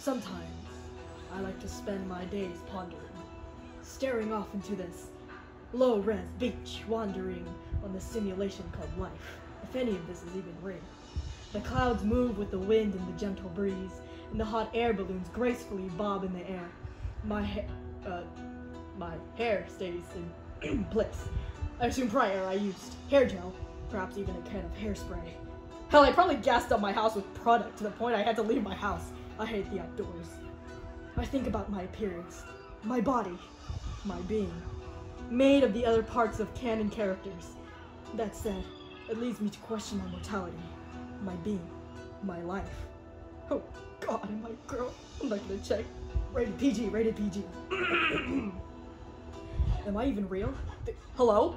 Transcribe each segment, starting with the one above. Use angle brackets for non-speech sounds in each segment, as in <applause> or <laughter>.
Sometimes I like to spend my days pondering, staring off into this low res beach, wandering on the simulation called life, if any of this is even real. The clouds move with the wind and the gentle breeze, and the hot air balloons gracefully bob in the air. My hair, uh, my hair stays in <clears throat> place. I assume prior I used hair gel, perhaps even a can of hairspray. Hell, I probably gassed up my house with product to the point I had to leave my house. I hate the outdoors. I think about my appearance, my body, my being, made of the other parts of canon characters. That said, it leads me to question my mortality, my being, my life. Oh god, am I a girl? I'm not gonna check. Rated PG, rated PG. <clears throat> am I even real? Hello?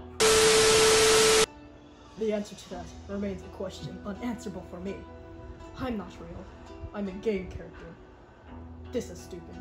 The answer to that remains a question unanswerable for me. I'm not real. I'm a game character. This is stupid.